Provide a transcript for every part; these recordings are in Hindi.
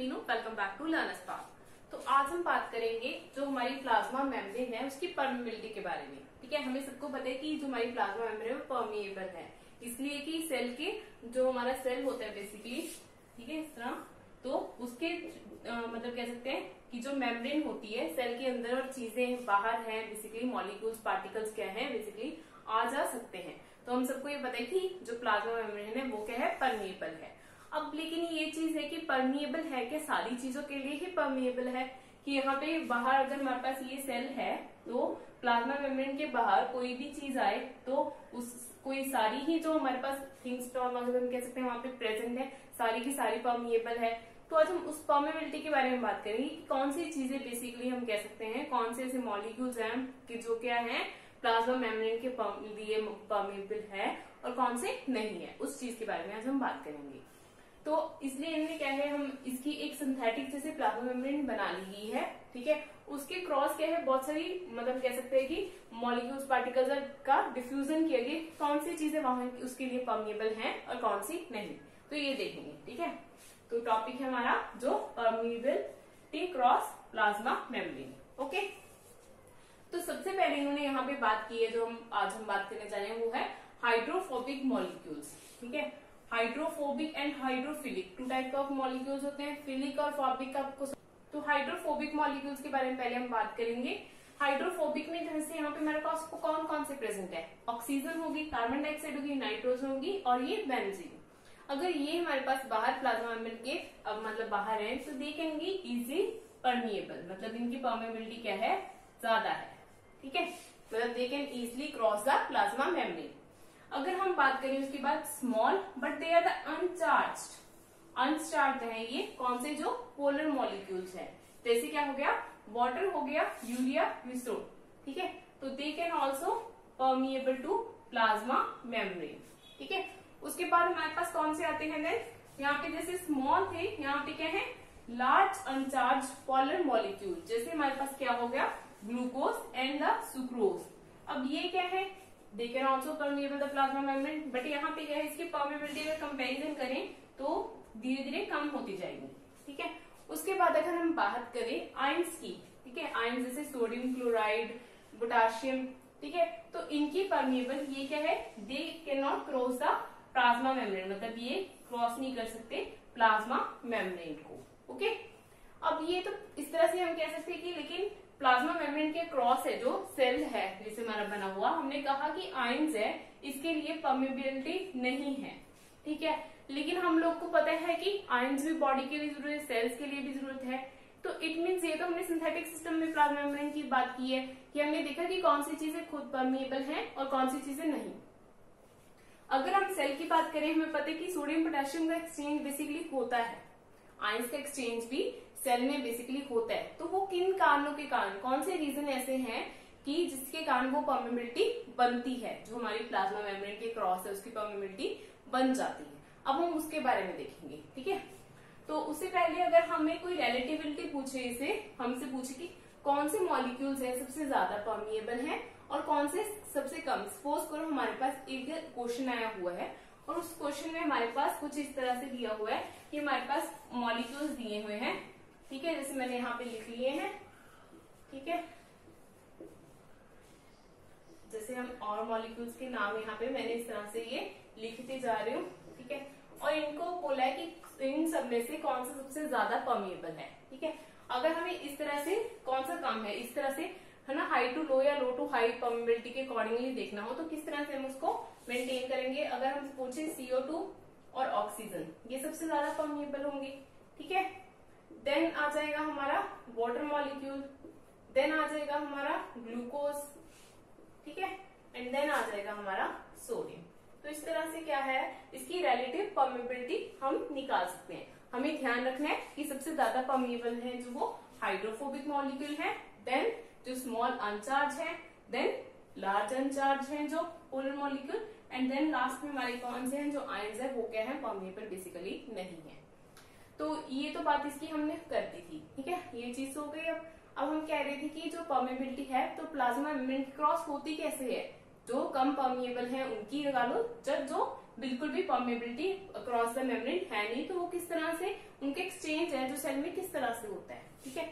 Meenu welcome back to Learners Park तो आज हम बात करेंगे जो हमारी प्लाज्मा मेम्ब्रेन है उसकी परमेबिलिटी के बारे में। ठीक है? हमें सबको पता है कि जो हमारी प्लाज्मा मेम्ब्रेन वो परमिएबल है। इसलिए कि सेल के जो हमारा सेल होता है बेसिकली ठीक है इस तरह तो उसके आ, मतलब कह सकते हैं कि जो मेम्ब्रेन होती है सेल के अंदर और चीज़ें बाहर हैं बेसिकली मॉलिक्यूल्स पार्टिकल्स क्या है बेसिकली आ जा सकते हैं। तो हम सबको ये पता है कि जो प्लाज्मा मेम्ब्रेन है वो क्या है परमिएबल है। अब लेकिन ये चीज़ है कि परमिएबल है क्या सारी चीज़ों के लिए ही परमिएबल है कि यहाँ पे बाहर अगर हमारे पास ये सेल है तो प्लाज्मा मेम्ब्रेन के बाहर कोई भी चीज़ आए तो उस कोई सारी ही जो हमारे पास थिंग्स हम कह सकते हैं, वहाँ पे प्रेजेंट है, सारी की सारी परमिएबल है। तो आज हम उस परमेबिलिटी के बारे में बात करेंगे कि कौन सी चीज़ें बेसिकली हम कह सकते हैं, कौन से ऐसे मॉलिक्यूल्स हैं कि जो क्या है प्लाज्मा मेम्ब्रेन के लिए परमेबल है और कौन से नहीं है, उस चीज़ के बारे में आज हम बात करेंगे। तो इसलिए इन्होंने क्या है, हम इसकी एक सिंथेटिक जैसे प्लाज्मा मेम्ब्रेन बना ली है, ठीक है? उसके क्रॉस क्या है, बहुत सारी मतलब कह सकते हैं कि मॉलिक्यूल्स पार्टिकल्स का डिफ्यूजन किया गया कौन सी चीज़ें वहाँ उसके लिए परमिएबल हैं और कौन सी नहीं? तो ये देखेंगे, ठीक है? तो टॉपिक है हमारा जो permeability cross plasma membrane okay तो सबसे पहले इन्होंने यहाँ पे बात की है, जो हम आज हम बात करने जा रहे हैं, वो है हाइड्रोफोबिक मॉलिक्यूल्स ठीक है? Hydrophobic and hydrophilic two type of molecules होते हैं फिलिक और फॉबिक आपको तो हाइड्रोफोबिक मॉलिक्यूल्स के बारे में पहले हम बात करेंगे। हाइड्रोफोबिक में जैसे यहाँ पे मेरे पास कौन कौन से प्रेजेंट है? ऑक्सीजन होगी कार्बन डाइऑक्साइड होगी नाइट्रोजन होगी और ये बेंजीन अगर ये हमारे पास बाहर प्लाज्मा मेम्ब्रेन के अब मतलब बाहर है तो दे कैन इजी परमिएबल मतलब इनकी परमेबिलिटी क्या है? ज़्यादा है। ठीक है? मतलब they can easily cross the plasma membrane अगर हम बात करें उसके बाद small but they are the uncharged uncharged है ये कौन से? जो पोलर मॉलिक्यूल्स है। जैसे क्या हो गया? वाटर हो गया यूरिया विस्टोन ठीक है? तो they can also permeable to plasma membrane ठीक है? उसके बाद हमारे पास कौन से आते हैं देन यहाँ पे जैसे स्मॉल थे, यहाँ पे क्या है? लार्ज अनचार्ज पॉलर मॉलिक्यूल जैसे हमारे पास क्या हो गया? ग्लूकोज एंड द सुक्रोज अब ये क्या है? They can also permeable the plasma membrane but यहाँ पे क्या है इसकी परमिएबिलिटी अगर कंपेरिजन करें तो धीरे धीरे कम होती जाएगी, ठीक है? उसके बाद अगर हम बात करें आयंस की, ठीक है? आयंस जैसे सोडियम क्लोराइड पोटाशियम ठीक है? तो इनकी परमिएबल ये क्या है? They can not cross the plasma membrane मतलब ये क्रॉस नहीं कर सकते प्लाज्मा मेम्ब्रेन को ओके अब ये तो इस तरह से हम कह सकते हैं कि लेकिन प्लाज्मा मेम्ब्रेन के क्रॉस है जो सेल है, जिसे हमारा बना हुआ, हमने कहा कि आयंस है, इसके लिए परमिबिलिटी नहीं है, ठीक है? लेकिन हम लोग को पता है कि आयंस भी बॉडी के लिए ज़रूरत है सेल्स के लिए भी ज़रूरत है। तो इट मीन्स ये तो हमने सिंथेटिक सिस्टम में प्लाज्मा मेम्ब्रेन की बात की है कि हमने देखा कि कौन सी चीज़ें खुद परमिएबल हैं और कौन सी चीज़ें नहीं। अगर हम सेल की बात करें, हमें पता है कि सोडियम पोटेशियम का एक्सचेंज बेसिकली होता है। आयंस का एक्सचेंज भी सेल में बेसिकली होता है। तो वो किन कारणों के कारण, कौन से रीजन ऐसे हैं कि जिसके कारण वो परमेबिलिटी बनती है, जो हमारी प्लाज्मा मेम्ब्रेन के क्रॉस है, उसकी परमेबिलिटी बन जाती है। अब हम उसके बारे में देखेंगे, ठीक है? तो उससे पहले अगर हमें कोई रिलेटिविलिटी पूछे इसे, हमसे पूछे कि कौन से मॉलिक्यूल्स है सबसे ज़्यादा परमिएबल है और कौन से सबसे कम? सपोज़ करो हमारे पास एक क्वेश्चन आया हुआ है और उस क्वेश्चन में हमारे पास कुछ इस तरह से दिया हुआ है कि हमारे पास मॉलिक्यूल्स दिए हुए हैं। ठीक है, जैसे मैंने यहाँ पे लिख लिए हैं। ठीक है? जैसे हम और मॉलिक्यूल्स के नाम यहाँ पे मैंने इस तरह से ये लिखते जा रही हूँ। ठीक है? और इनको बोला है कि इन सब में से कौन सा सबसे ज़्यादा परमिएबल है? ठीक है? अगर हमें इस तरह से कौन सा कम है, इस तरह से है ना हाई टू लो या लो टू हाई परमिबिलिटी के अकॉर्डिंगली देखना हो तो किस तरह से हम उसको मेंटेन करेंगे? अगर हम पूछे सीओ टू और ऑक्सीजन ये सबसे ज़्यादा परमिएबल होंगे, ठीक है? देन आ जाएगा हमारा वाटर मॉलिक्यूल देन आ जाएगा हमारा ग्लूकोज ठीक है? एंड देन आ जाएगा हमारा सोडियम तो इस तरह से क्या है? इसकी रिलेटिव परमेबिलिटी हम निकाल सकते हैं। हमें ध्यान रखना है कि सबसे ज़्यादा परमेबल है जो वो हाइड्रोफोबिक मॉलिक्यूल है देन जो स्मॉल अनचार्ज है देन लार्ज अनचार्ज है जो polar molecule and then last में हमारे कौन से हैं जो आयंस है, वो क्या है? परमेबल बेसिकली नहीं है। तो ये तो बात इसकी हमने कर दी थी, ठीक है? ये चीज़ हो गई अब। अब हम कह रहे थे कि जो परमेबिलिटी है तो प्लाज्मा मेम्ब्रेन क्रॉस होती कैसे है? जो कम परमिएबल है, उनकी लगा लो। जब जो बिल्कुल भी परमेबिलिटी अक्रॉस द मेम्ब्रेन है नहीं तो वो किस तरह से? उनके एक्सचेंज है, जो सेल में किस तरह से होता है, ठीक है?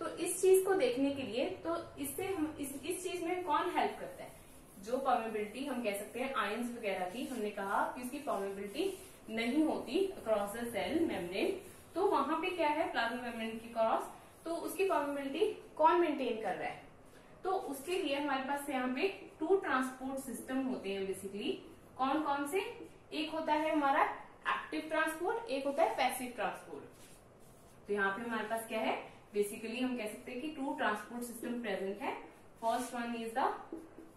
तो इस चीज़ को देखने के लिए तो इससे हम इस, इस चीज़ में कौन हेल्प करता है? जो परमेबिलिटी हम कह सकते हैं आयंस वगैरह की हमने कहा कि उसकी परमेबिलिटी नहीं होती अक्रॉस द सेल मेम्ब्रेन तो वहाँ पे क्या है? प्लाज्मा मेम्ब्रेन की क्रॉस तो उसकी परमेबिलिटी कौन मेंटेन कर रहा है? तो उसके लिए हमारे पास यहाँ पे टू ट्रांसपोर्ट सिस्टम होते हैं बेसिकली कौन कौन से? एक होता है हमारा एक्टिव ट्रांसपोर्ट एक होता है पैसिव ट्रांसपोर्ट तो यहाँ पे हमारे पास क्या है? बेसिकली हम कह सकते हैं कि टू ट्रांसपोर्ट सिस्टम प्रेजेंट है. First one is the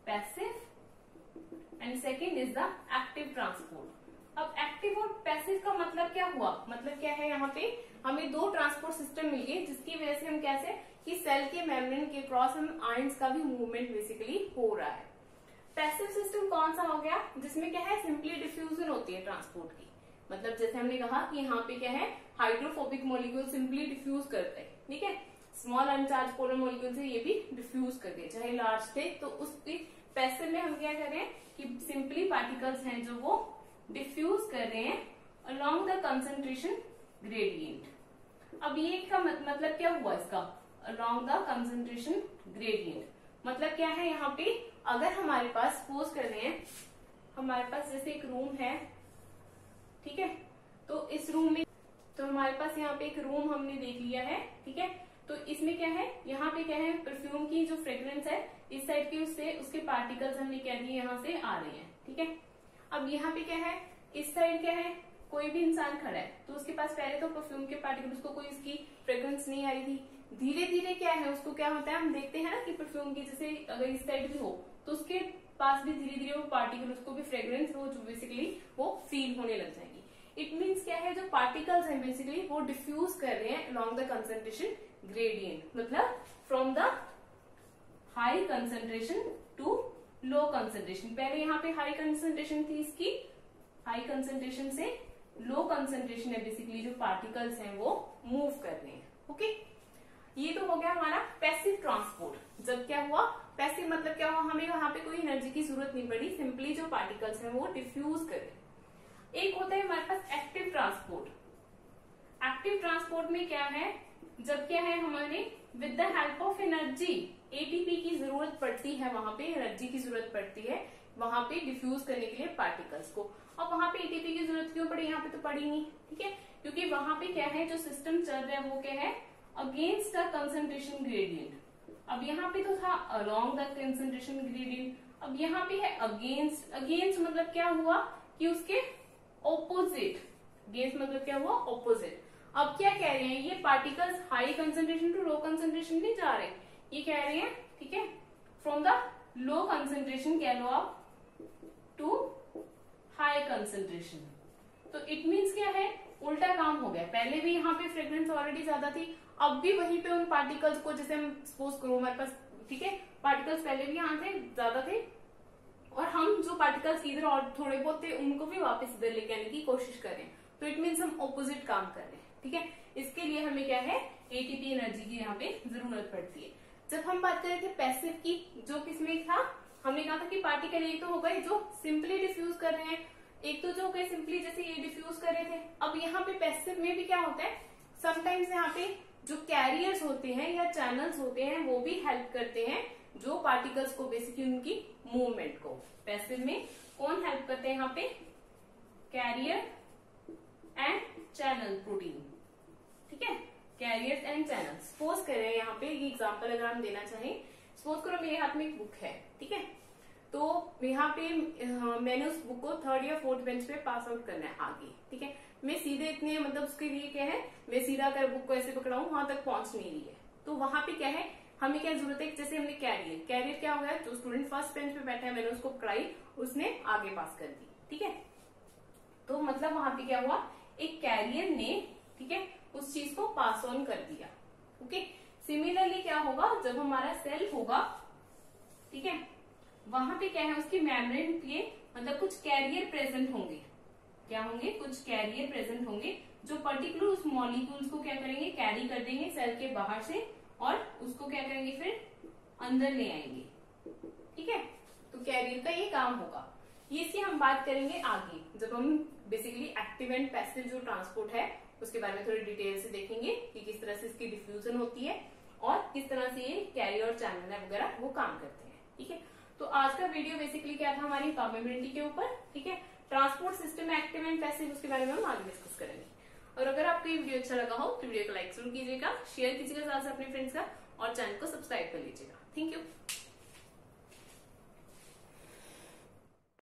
passive and second is the active transport अब एक्टिव और पैसिव का मतलब क्या हुआ? मतलब क्या है यहाँ पे? हमें दो ट्रांसपोर्ट सिस्टम मिल गए जिसकी वजह से हम कैसे कि सेल के मेम्ब्रेन के क्रॉस हम आयंस का भी मूवमेंट बेसिकली हो रहा है. पैसिव सिस्टम कौन सा हो गया? जिसमें क्या है? सिंपली डिफ्यूजन होती है ट्रांसपोर्ट की. मतलब जैसे हमने कहा कि यहाँ पे क्या है? हाइड्रोफोबिक मोलिक्यूल सिंपली डिफ्यूज करते हैं. ठीक है? स्मॉल अनचार्ज पोलर मोलिक्यूल से ये भी डिफ्यूज कर दिए चाहे लार्ज थे तो उसके पैसे में हम क्या करें कि सिंपली पार्टिकल्स हैं जो वो डिफ्यूज कर रहे हैं अलोंग द कंसेंट्रेशन ग्रेडियंट अब ये का मतलब क्या हुआ इसका? अलोंग द कंसेंट्रेशन ग्रेडियंट मतलब क्या है यहाँ पे? अगर हमारे पास सपोज़ कर रहे हैं, हमारे पास जैसे एक रूम है, ठीक है? तो इस रूम में हमारे पास यहाँ पे एक रूम हमने देख लिया है, ठीक है? तो इसमें क्या है? यहाँ पे क्या है? परफ्यूम की जो फ्रेग्रेंस है, इस साइड की उससे, उसके पार्टिकल्स हमने कह दिए? यहाँ से आ रहे हैं, ठीक है? अब यहाँ पे क्या है? इस साइड क्या है? कोई भी इंसान खड़ा है तो उसके पास पहले तो परफ्यूम के पार्टिकल उसको कोई इसकी फ्रेग्रेंस नहीं आ रही थी। धीरे धीरे क्या है? उसको क्या होता है? हम देखते हैं ना कि परफ्यूम की जैसे अगर इस साइड भी हो तो उसके पास भी धीरे धीरे वो पार्टिकल उसको भी फ्रेग्रेंस वो बेसिकली वो फील होने लग जाएगी। इट मीन्स क्या है? जो पार्टिकल्स हैं बेसिकली वो डिफ्यूज कर रहे हैं अलॉन्ग द कंसेंट्रेशन ग्रेडियंट मतलब from the high concentration to low concentration पहले यहाँ पे हाई कंसेंट्रेशन थी इसकी। हाई कंसेंट्रेशन से लो कंसेंट्रेशन है बेसिकली जो पार्टिकल्स हैं वो मूव कर रहे हैं। ओके ये तो हो गया हमारा पैसिव ट्रांसपोर्ट जब क्या हुआ? पैसिव मतलब क्या हुआ? हमें वहाँ पे कोई एनर्जी की ज़रूरत नहीं पड़ी। सिंपली जो पार्टिकल्स हैं वो डिफ्यूज करे एक होता है हमारे पास एक्टिव ट्रांसपोर्ट एक्टिव ट्रांसपोर्ट में क्या है? जब क्या है हमारे with the help of energy ATP की ज़रूरत पड़ती है वहाँ पे एनर्जी की ज़रूरत पड़ती है, वहाँ पे डिफ्यूज करने के लिए पार्टिकल्स को. और वहाँ पे एटीपी की ज़रूरत क्यों पड़ी? यहाँ पे तो पड़ी नहीं, ठीक है? क्योंकि वहाँ पे क्या है, जो सिस्टम चल रहा है वो क्या है? अगेंस्ट द कंसेंट्रेशन ग्रेडियंट अब यहाँ पे तो था अलोंग द कंसेंट्रेशन ग्रेडियंट अब यहाँ पे है अगेंस्ट अगेंस्ट मतलब क्या हुआ? कि उसके ओपोजिट अगेंस्ट मतलब क्या हुआ? ऑपोजिट अब क्या कह रहे हैं? ये particles high concentration to low concentration नहीं जा रहे ये कह रहे हैं, ठीक है? फ्रॉम द लो कंसेंट्रेशन कह लो आप टू हाई कंसेंट्रेशन तो इट मीन्स क्या है? उल्टा काम हो गया। पहले भी यहाँ पे फ्रेग्रेंस ऑलरेडी ज़्यादा थी, अब भी वहीं पे उन पार्टिकल्स को, जैसे हम सपोज़ करो हमारे पास, ठीक है? पार्टिकल्स पहले भी यहाँ थे, ज़्यादा थे और हम जो पार्टिकल्स इधर और थोड़े बहुत थे, उनको भी वापस इधर लेके आने की कोशिश करें तो इट मीन्स हम ऑपोजिट काम कर रहे हैं, ठीक है? इसके लिए हमें क्या है? एटीपी एनर्जी की यहाँ पे ज़रूरत पड़ती है। जब हम बात कर रहे थे पैसिव की, जो किसमें था? हमने कहा था कि पार्टिकल एक तो हो गए जो सिंपली डिफ्यूज कर रहे हैं। एक तो जो हो गए सिंपली जैसे ये डिफ्यूज कर रहे थे। अब यहाँ पे पैसिव में भी क्या होता है? समटाइम्स यहाँ पे जो कैरियर्स होते हैं या चैनल्स होते हैं, वो भी हेल्प करते हैं। जो पार्टिकल्स को बेसिकली उनकी मूवमेंट को। पैसिव में कौन हेल्प करते हैं यहाँ पे? कैरियर एंड चैनल प्रोटीन ठीक है? कैरियर एंड चैनल सपोज़ करें यहाँ पे एग्ज़ाम्पल अगर हम देना चाहें सपोज़ करो मेरे हाथ में एक बुक है ठीक है? तो यहाँ पे हाँ, मैंने उस बुक को थर्ड या फोर्थ बेंच पे पास आउट करना है आगे ठीक है? मैं सीधे इतने मतलब उसके लिए क्या है मैं सीधा अगर बुक को ऐसे पकड़ाऊ वहाँ तक पहुँच नहीं रही है। तो वहाँ पे क्या है? हमें क्या ज़रूरत है? जैसे हमने कैरियर कैरियर क्या हो गया? जो स्टूडेंट फ़र्स्ट बेंच पे बैठा है, मैंने उसको पकड़ाई उसने आगे पास कर दी, ठीक है? तो मतलब वहाँ पे क्या हुआ? एक कैरियर ने, ठीक है, उस चीज़ को पास ऑन कर दिया ओके सिमिलरली क्या होगा? जब हमारा सेल होगा, ठीक है? वहाँ पे क्या है उसकी मेम्ब्रेन पे मतलब कुछ कैरियर प्रेजेंट होंगे। क्या होंगे? कुछ कैरियर प्रेजेंट होंगे, जो पर्टिकुलर उस मॉलिक्यूल्स को क्या करेंगे? कैरी कर देंगे सेल के बाहर से और उसको क्या करेंगे फिर? अंदर ले आएँगे। ठीक है? तो कैरियर का ये काम होगा। ये इसकी हम बात करेंगे आगे। जब हम बेसिकली एक्टिव एंड पैसिव जो ट्रांसपोर्ट है, उसके बारे में थोड़ी डिटेल से देखेंगे कि किस तरह से इसकी डिफ्यूजन होती है और किस तरह से ये कैरियर और चैनल वगैरह वो काम करते हैं। ठीक है? तो आज का वीडियो बेसिकली क्या था हमारी परमेबिलिटी के ऊपर? ठीक है? Transport system active and passive उसके बारे में हम आगे डिस्कस करेंगे। और अगर आपको ये वीडियो अच्छा लगा हो तो वीडियो को लाइक ज़रूर कीजिएगा शेयर कीजिएगा साथ अपने फ्रेंड्स का और चैनल को सब्सक्राइब कर लीजिएगा। Thank you